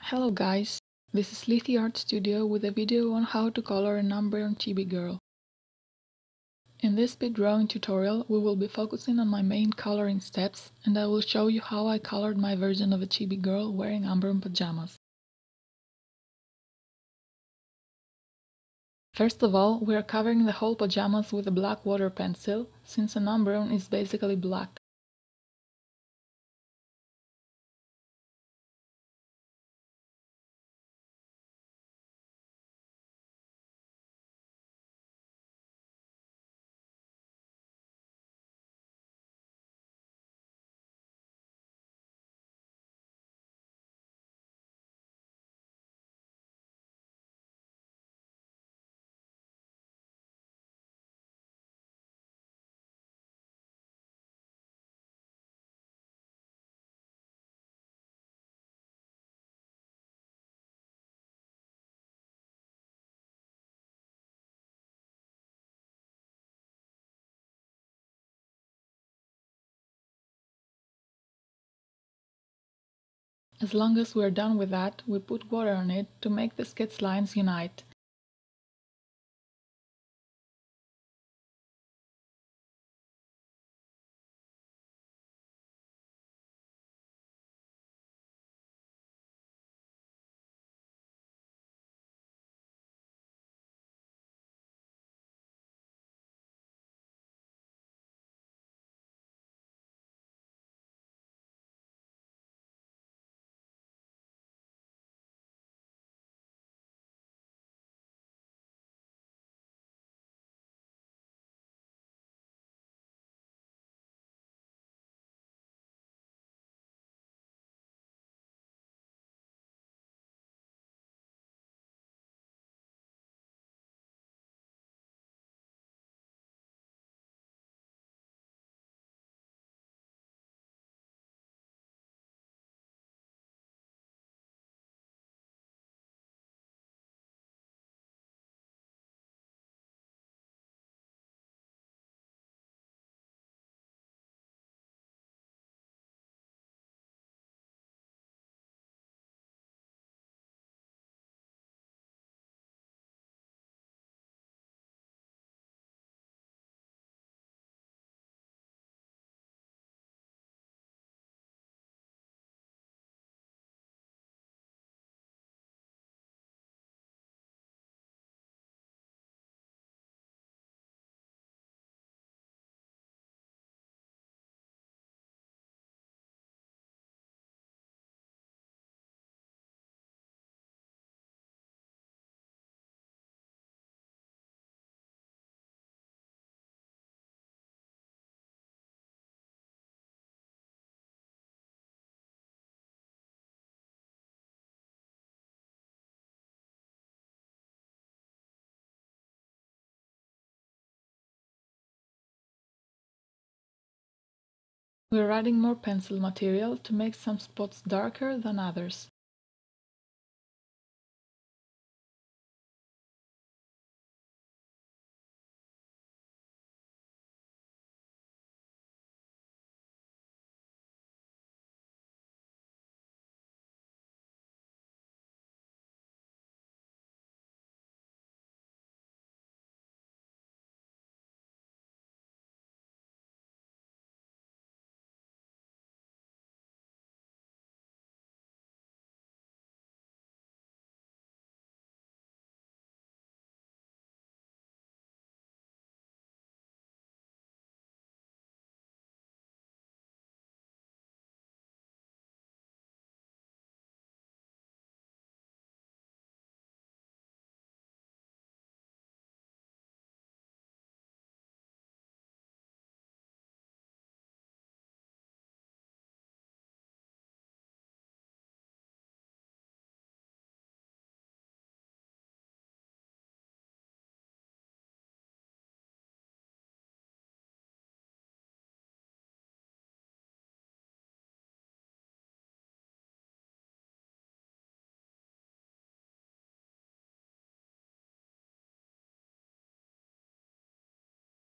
Hello guys, this is Lethe Art Studio with a video on how to color an Umbreon chibi girl. In this speed drawing tutorial we will be focusing on my main coloring steps and I will show you how I colored my version of a chibi girl wearing Umbreon pajamas. First of all, we are covering the whole pajamas with a black water pencil, since an Umbreon is basically black. As long as we're done with that, we put water on it to make the sketch lines unite. We're adding more pencil material to make some spots darker than others.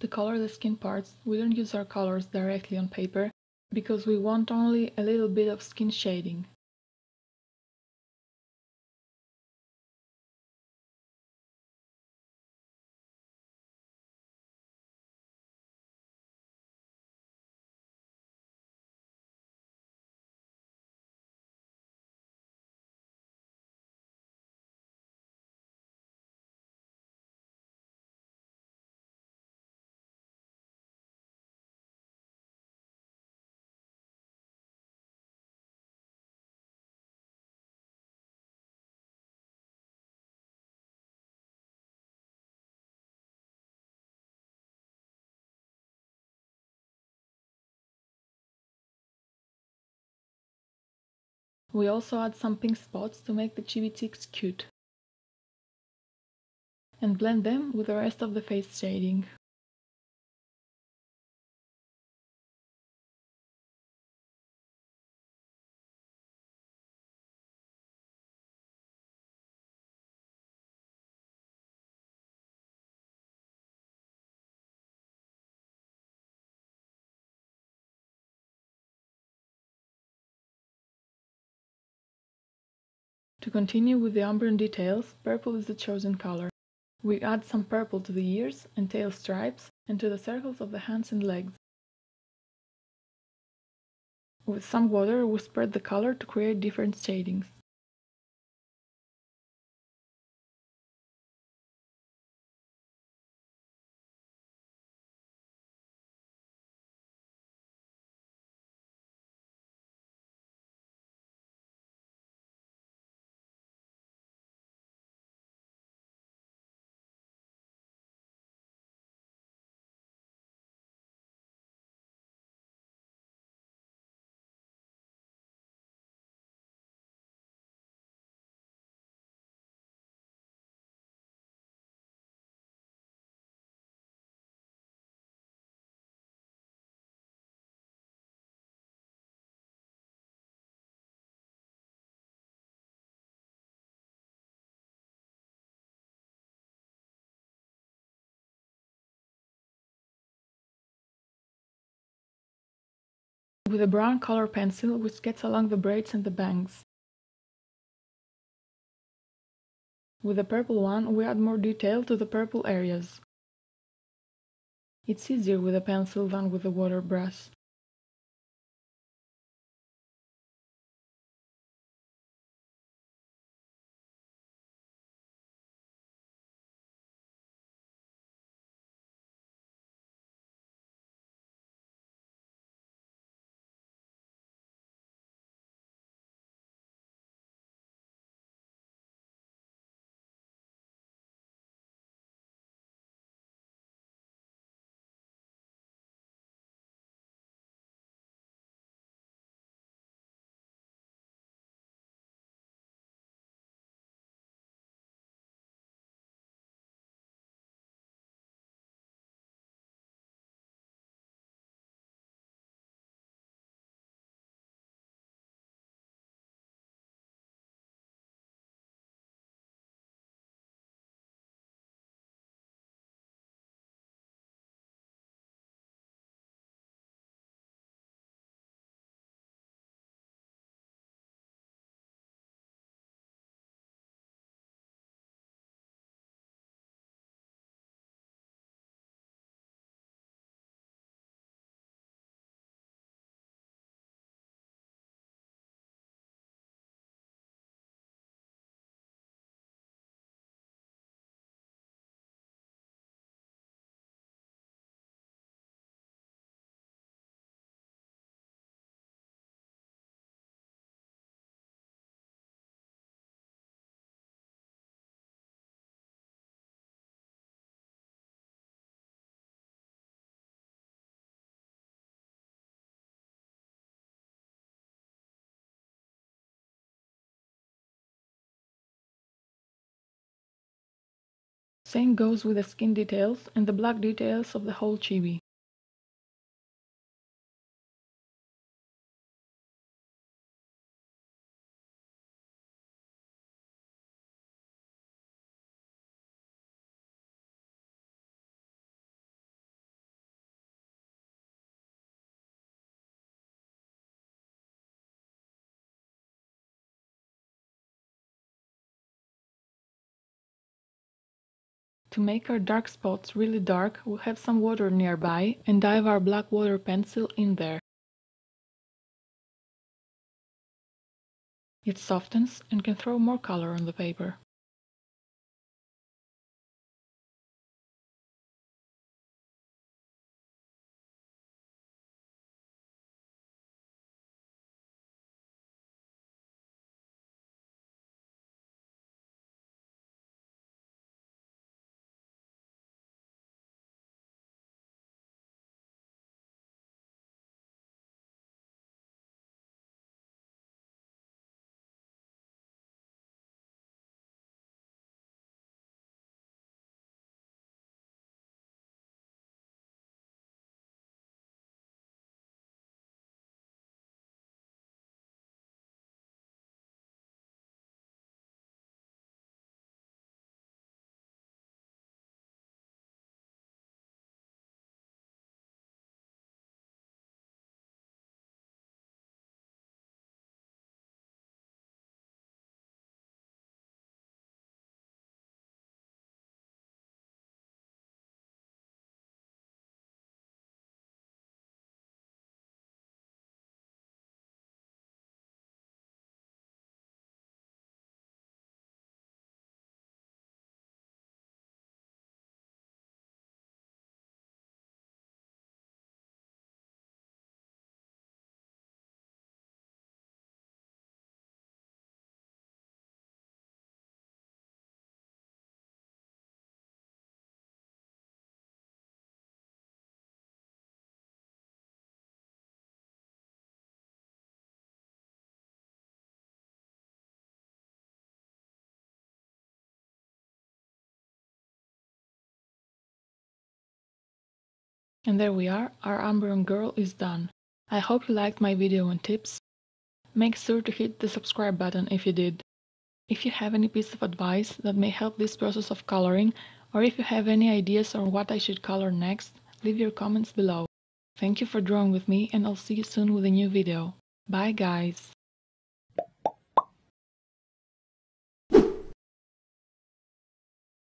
To color the skin parts, we don't use our colors directly on paper because we want only a little bit of skin shading. We also add some pink spots to make the chibi cheeks cute. And blend them with the rest of the face shading. To continue with the Umbreon details, purple is the chosen color. We add some purple to the ears and tail stripes and to the circles of the hands and legs. With some water we spread the color to create different shadings. With a brown color pencil which gets along the braids and the bangs. With the purple one, we add more detail to the purple areas. It's easier with a pencil than with a water brush. Same goes with the skin details and the black details of the whole chibi. To make our dark spots really dark, we'll have some water nearby and dive our black water pencil in there. It softens and can throw more color on the paper. And there we are, our Umbreon girl is done. I hope you liked my video and tips. Make sure to hit the subscribe button if you did. If you have any piece of advice that may help this process of coloring, or if you have any ideas on what I should color next, leave your comments below. Thank you for drawing with me and I'll see you soon with a new video. Bye guys!